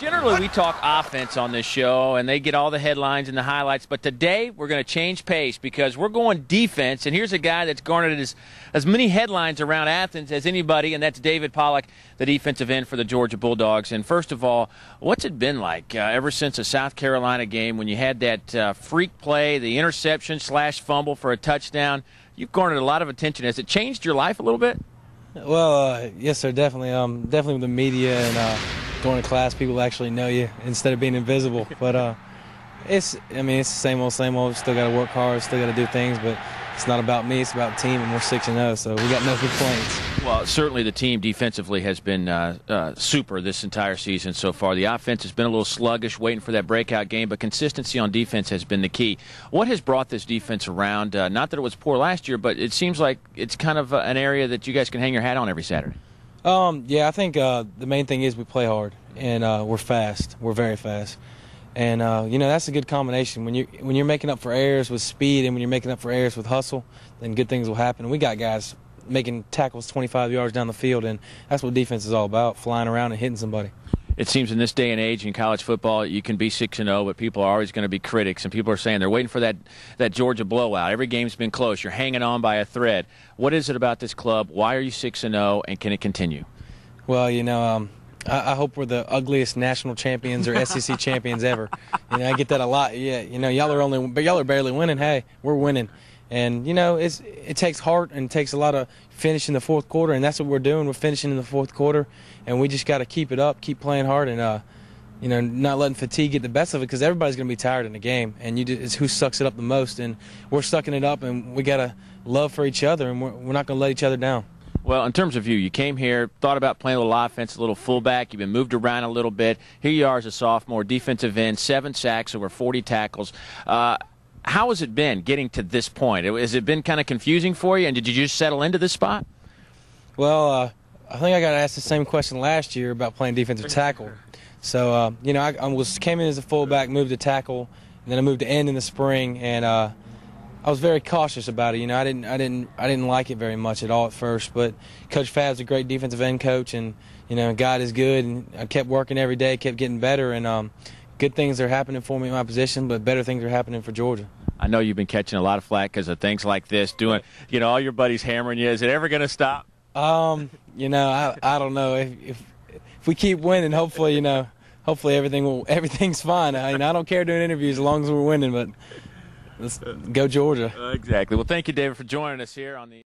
Generally, we talk offense on this show, and they get all the headlines and the highlights. But today, we're going to change pace because we're going defense. And here's a guy that's garnered as, as many headlines around Athens as anybody, and that's David Pollack, the defensive end for the Georgia Bulldogs. And first of all, what's it been like uh, ever since the South Carolina game when you had that uh, freak play, the interception slash fumble for a touchdown? You've garnered a lot of attention. Has it changed your life a little bit? Well, uh, yes, sir, definitely. Um, definitely with the media and uh, going to class, people actually know you instead of being invisible. But uh, it's, I mean, it's the same old, same old. Still got to work hard, still got to do things, but it's not about me. It's about the team, and we're six and zero, so we got no complaints. Well, certainly the team defensively has been uh, uh, super this entire season so far. The offense has been a little sluggish, waiting for that breakout game, but consistency on defense has been the key. What has brought this defense around? Uh, not that it was poor last year, but it seems like it's kind of uh, an area that you guys can hang your hat on every Saturday. Um, yeah, I think uh, the main thing is we play hard and uh, we're fast. We're very fast, and uh, you know that's a good combination. When you when you're making up for errors with speed and when you're making up for errors with hustle, then good things will happen. we got guys making tackles 25 yards down the field, and that's what defense is all about: flying around and hitting somebody it seems in this day and age in college football, you can be six and zero, oh, but people are always going to be critics, and people are saying they're waiting for that that Georgia blowout. Every game's been close. You're hanging on by a thread. What is it about this club? Why are you six and zero, and can it continue? Well, you know, um, I, I, hope we're the ugliest national champions or SEC champions ever. You know, I get that a lot. Yeah, you know, y'all are only, but y'all are barely winning. Hey, we're winning. And you know, it's it takes heart and takes a lot of finishing the fourth quarter, and that's what we're doing. We're finishing in the fourth quarter, and we just got to keep it up, keep playing hard, and uh, you know, not letting fatigue get the best of it because everybody's going to be tired in the game, and you it's who sucks it up the most, and we're sucking it up, and we got to love for each other, and we're, we're not going to let each other down. Well, in terms of you, you came here, thought about playing a little offense, a little fullback. You've been moved around a little bit. Here you are as a sophomore, defensive end, seven sacks, over 40 tackles. Uh, how has it been getting to this point? Has it been kind of confusing for you, and did you just settle into this spot? Well, uh, I think I got asked the same question last year about playing defensive tackle. So, uh, you know, I, I, was came in as a fullback, moved to tackle, and then I moved to end in the spring, and uh, I was very cautious about it. You know, I didn't, I didn't, I didn't like it very much at all at first. But Coach Fab's a great defensive end coach, and you know, God is good, and I kept working every day, kept getting better, and um, good things are happening for me in my position, but better things are happening for Georgia. I know you've been catching a lot of flack because of things like this, doing, you know, all your buddies hammering you. Is it ever going to stop? Um, you know, I, I don't know if, if if we keep winning, hopefully, you know, hopefully everything will everything's fine. I, mean, I don't care doing interviews as long as we're winning, but let's go Georgia. Uh, exactly. Well, thank you, David, for joining us here on the.